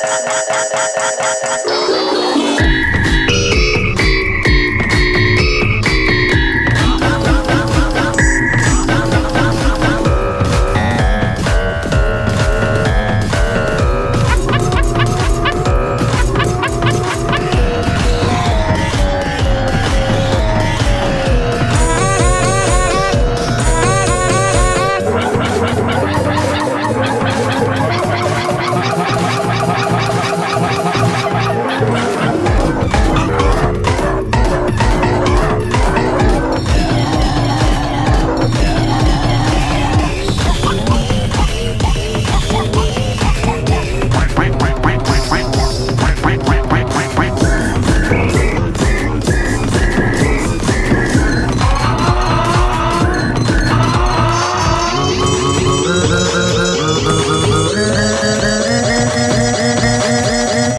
Yeah.